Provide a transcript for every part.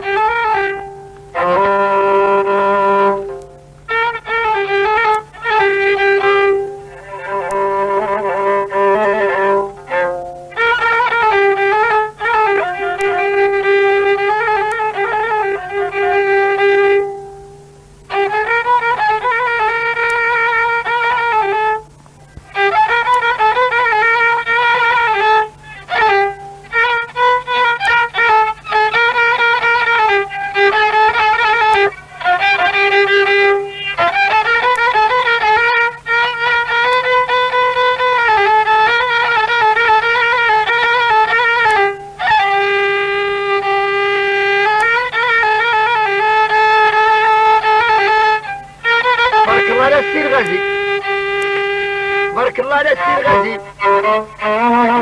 بارك الله على السير غازي. بارك الله على السير غازي.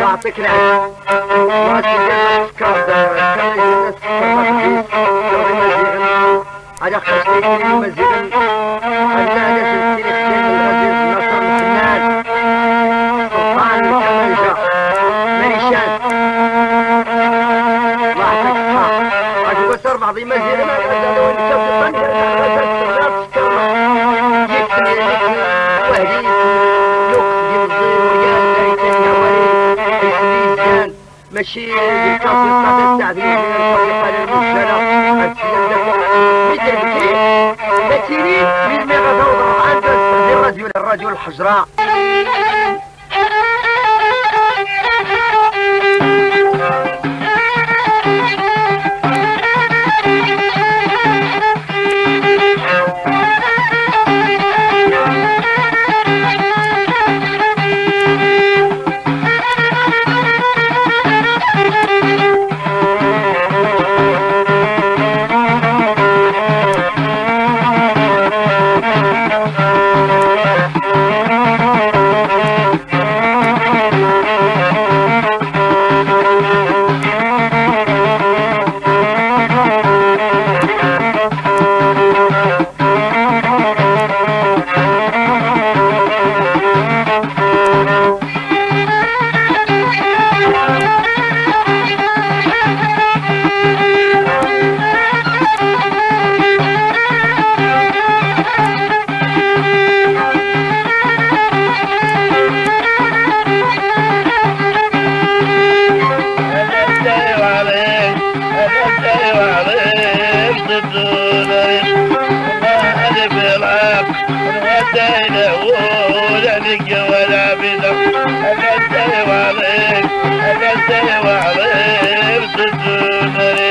يعطيك العافية. وهاتي لنا السكر ماشي الصاد تاع الفريق المشارة السيد مثل بكري مثيرين من ميغا الراديو الراديو الحجراء وعليك أبوكي وعليك تدوني ما ألي بالعاق نودي لهول عليك ولا بدا أبوكي وعليك أبوكي وعليك تدوني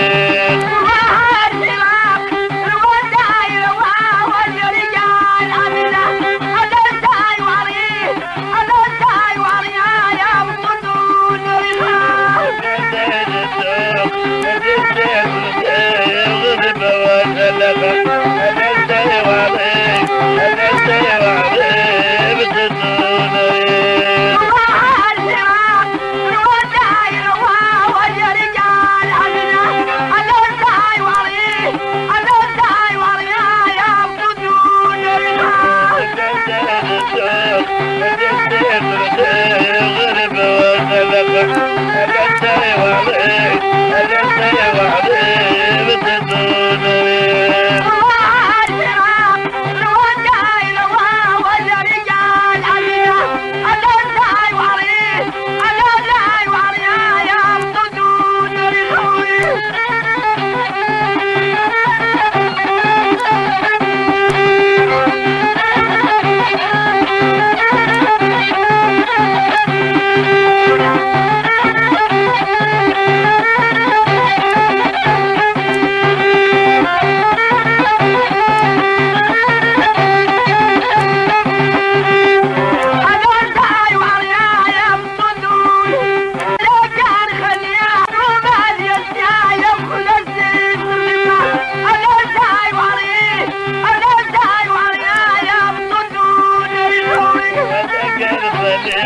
Yeah.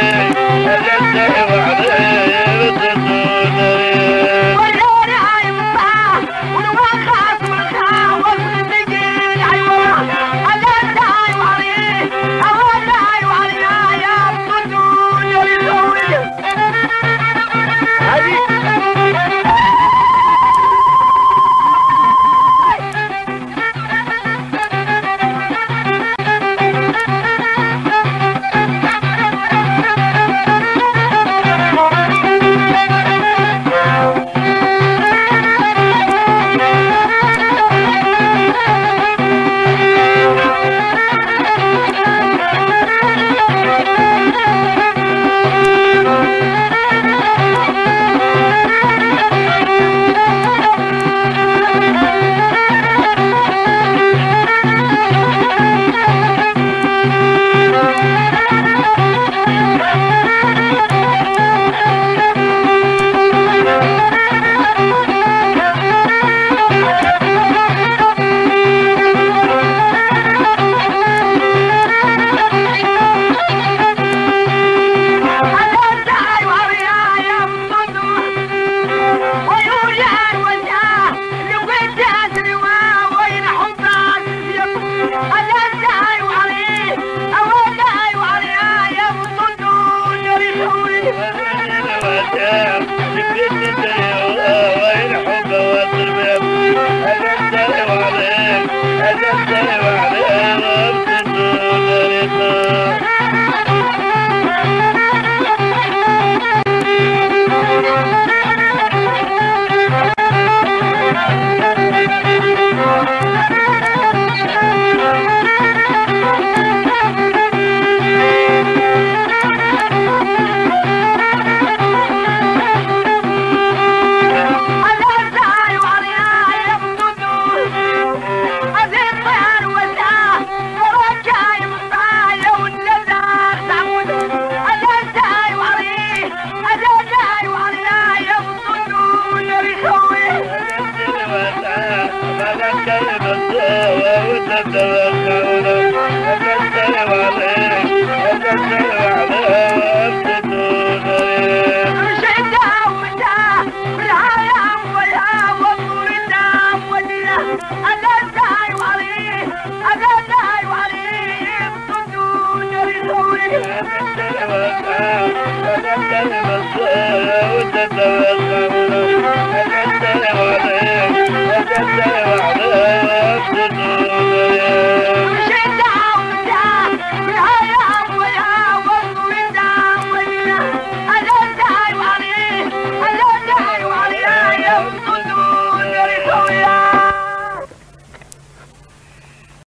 الحساب جبت الدنيا وين حب